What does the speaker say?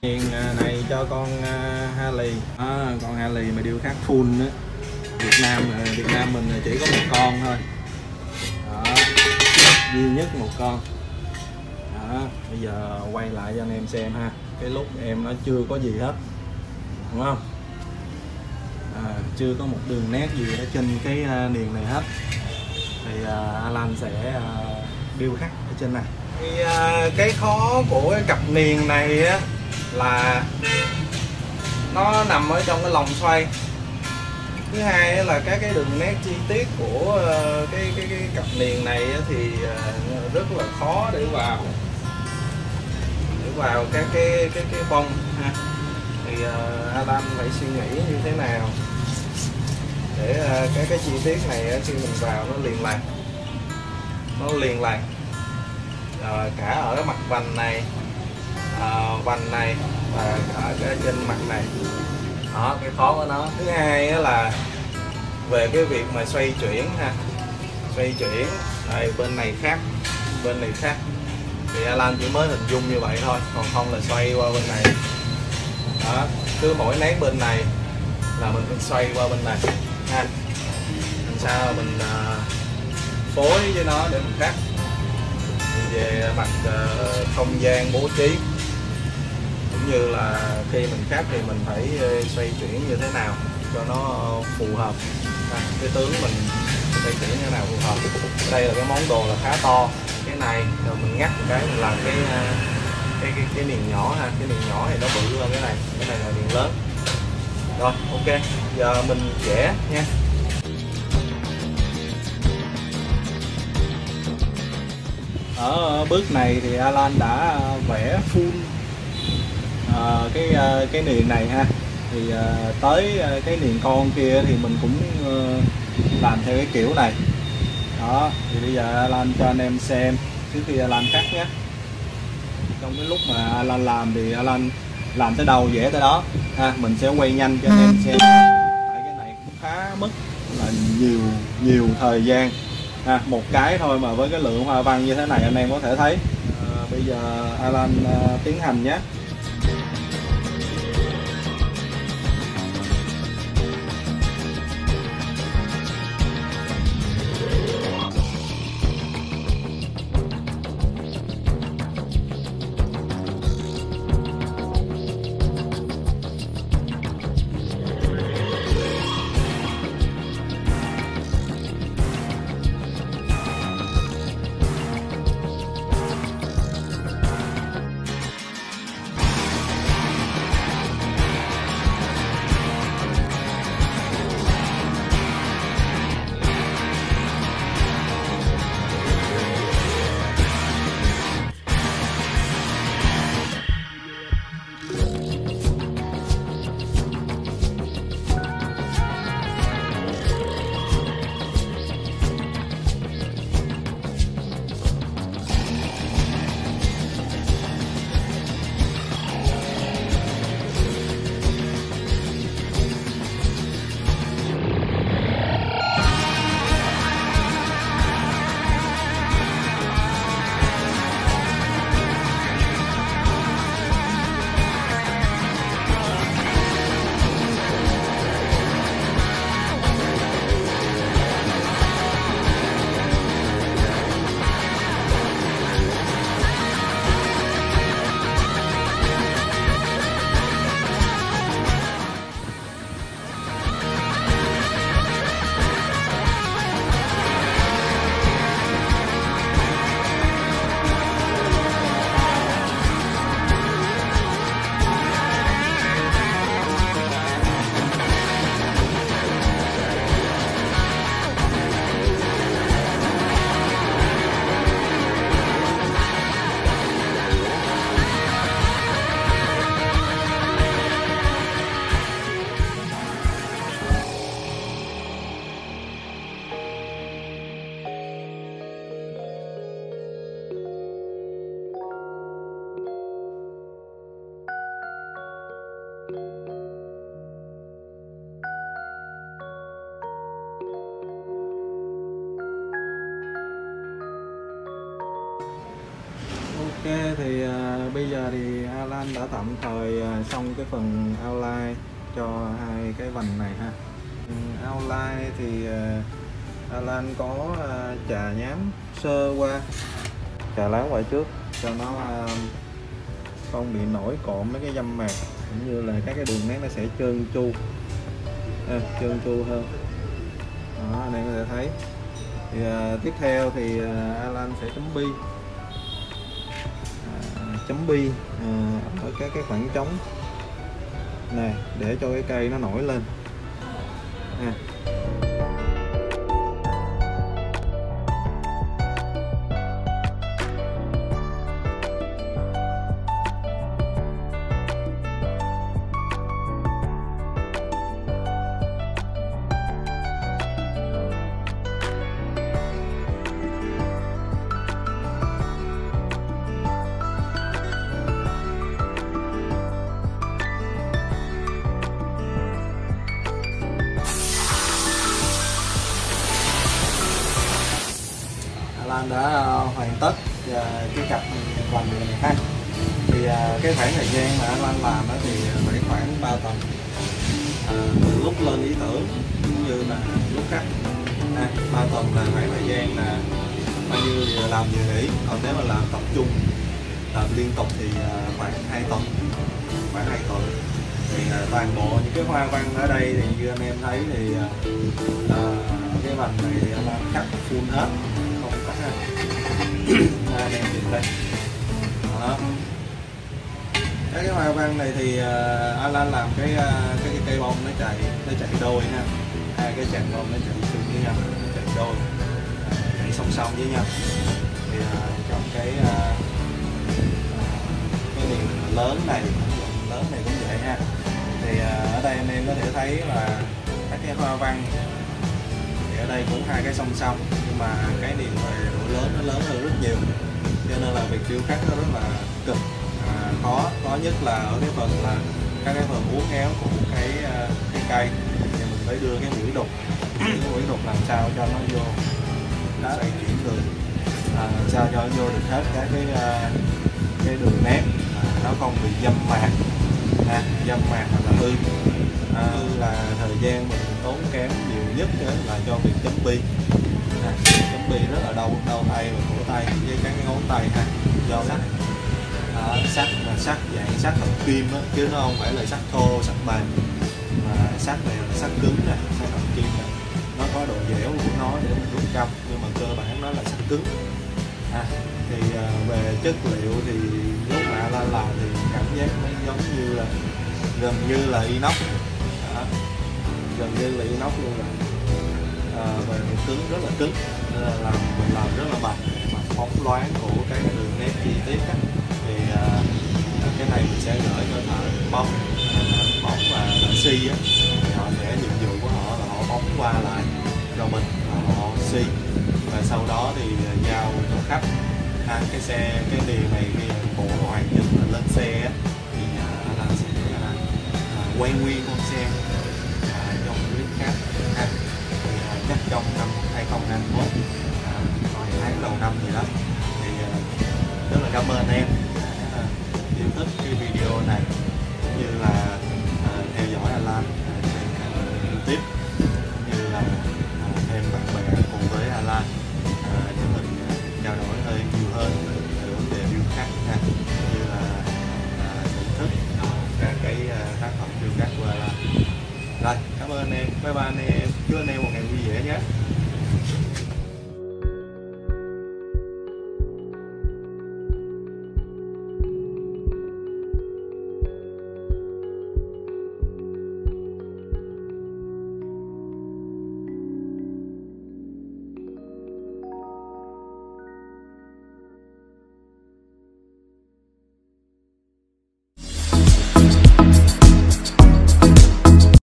tiền à, này cho con à, Harley. À, con Harley mà điêu khắc full á, Việt Nam à, Việt Nam mình chỉ có một con thôi. Đó. duy nhất một con. Đó. bây giờ quay lại cho anh em xem ha. Cái lúc em nó chưa có gì hết. Đúng không? À, chưa có một đường nét gì ở trên cái niền này hết. Thì uh, Alan sẽ uh, điêu khắc ở trên này. Thì cái khó của cái cặp niền này á là nó nằm ở trong cái lồng xoay. Thứ hai là các cái đường nét chi tiết của ờ, cái cái cái cặp niền này thì ờ, rất là khó để vào để vào các cái cái cái bông ha. Thì uh, phải suy nghĩ như thế nào để uh, cái cái chi tiết này khi mình vào nó liền lạc nó liền lạc. Uh, cả ở cái mặt vành này Ờ, uh, vành này và ở cái trên mặt này. Đó cái khó của nó. Thứ hai là về cái việc mà xoay chuyển ha. Xoay chuyển. Đây bên này khác. Bên này khác. Thì Alan chỉ mới hình dung như vậy thôi còn không là xoay qua bên này. Đó cứ mỗi nén bên này là mình phải xoay qua bên này ha. Làm sao mình uh, phối với nó để mình cắt về mặt uh, không gian bố trí cũng như là khi mình cắt thì mình phải ờ, xoay chuyển như thế nào cho nó phù hợp. À, cái tướng mình xoay chuyển như thế nào phù hợp. Đây là cái món đồ là khá to. Cái này rồi mình ngắt một cái mình làm ờ, cái cái cái, cái miền nhỏ ha. Cái miền nhỏ thì nó bự hơn cái này. Cái này là miền lớn. Rồi ok. Giờ mình vẽ nha. Ở ờ, bước này thì Alan đã vẽ full à, cái cái niền này ha. Thì à, tới cái niền con kia thì mình cũng làm theo cái kiểu này. Đó thì bây giờ Alan cho anh em xem. Trước khi Alan cắt nhé. Trong cái lúc mà Alan làm thì Alan làm tới đâu vẽ tới đó. Ha mình sẽ quay nhanh cho anh em xem. Tại cái này cũng khá mất là nhiều nhiều thời gian. Ha một cái thôi mà với cái lượng hoa văn như thế này anh em có thể thấy. À, bây giờ Alan à, tiến hành nhé Ok thì uh, bây giờ thì Alan đã tạm thời uh, xong cái phần outline cho hai cái vành này ha. Ừ, outline thì uh, Alan có uh, trà nhám sơ qua. Trà lá qua trước cho nó uh, không bị nổi cộm mấy cái dâm mạc cũng như là các cái đường nét nó sẽ trơn chu, à, trơn chu hơn. Đó anh em có thể thấy. Thì uh, tiếp theo thì uh, Alan sẽ chấm bi chấm bi à, ờ, ở các cái khoảng trống này để cho cái cây nó nổi lên à. Lan đã ờ, hoàn tất ờ, cái cặp vành này ha thì ờ, cái khoảng thời gian mà anh Lan làm đó thì phải khoảng 3 tuần. À, từ lúc lên ý tưởng cũng như là lúc cắt. À, 3 tuần là khoảng thời gian là bao nhiêu vừa làm vừa nghỉ. Còn nếu mà làm tập trung làm liên tục thì khoảng 2 tuần khoảng 2 tuần. Thì toàn bộ những cái hoa văn ở đây thì như anh em thấy thì à, cái vành này thì anh Lan cắt full hết anh đây đó. Cái hoa văn này thì uh, Alan làm cái, uh, cái cái cây bông nó chạy nó chạy đôi ha. Hai cái chàng bông nó chạy chung với nhau nó chạy đôi. Chạy song song với nhau. Thì uh, trong cái uh, cái niềm lớn này lớn này cũng vậy ha. Thì uh, ở đây anh em có thể thấy là các cái hoa văn thì ở đây cũng hai cái song song mà cái niềm về độ lớn nó lớn hơn rất nhiều. Cho nên là việc điêu khắc nó rất là cực. À, khó khó nhất là ở cái phần là các cái phần uốn éo của cái à, cái cây. Thì mình phải đưa cái mũi đục. Cái mũi đục làm sao cho nó vô nó xoay chuyển được. À, làm sao cho nó vô được hết các cái uh, cái đường nét. À, nó không bị dâm mạc. À, dâm mạc hoặc là hư. À, là thời gian mình tốn kém nhiều nhất là cho việc chấm bi à, chấm bi rất là đầu đầu tay và cổ tay với các cái ngón tay ha do sắt à, sắt là sắt dạng sắt hợp kim á, chứ nó không phải là sắt thô sắt bền mà sắt này là sắt cứng nè sắt hợp kim nè nó có độ dẻo của nó để mình rút cong nhưng mà cơ bản nó là sắt cứng à, thì à, về chất liệu thì lúc mà la làm thì cảm giác nó giống như là gần như là inox à, gần như là inox luôn rồi về độ cứng rất là cứng nên là làm mình làm rất là mạnh. Mà phóng loáng của cái đường nét chi tiết á. thì à, cái này mình sẽ gửi cho thợ bóng thợ bóng và thợ si á thì họ sẽ nhiệm vụ của họ là họ bóng qua lại cho mình và họ si. Và sau đó thì à, giao cho khách à, cái xe cái điều này khi bộ hoàn chỉnh lên xe á, thì à, là sẽ à, à quay nguyên con xe. trong năm 2021 à, hồi tháng đầu năm gì đó. Thì à, rất là cảm ơn em à, à, yêu thích cái video này cũng như là